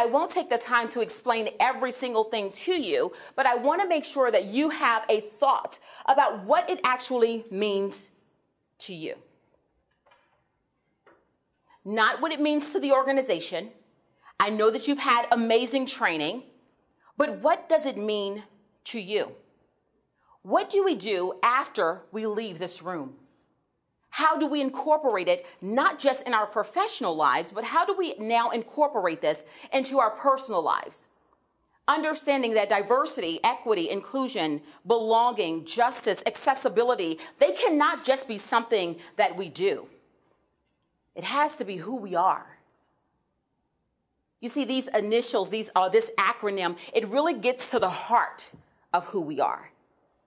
I won't take the time to explain every single thing to you, but I want to make sure that you have a thought about what it actually means to you. Not what it means to the organization. I know that you've had amazing training, but what does it mean to you? What do we do after we leave this room? How do we incorporate it, not just in our professional lives, but how do we now incorporate this into our personal lives? Understanding that diversity, equity, inclusion, belonging, justice, accessibility, they cannot just be something that we do. It has to be who we are. You see, these initials, these, uh, this acronym, it really gets to the heart of who we are.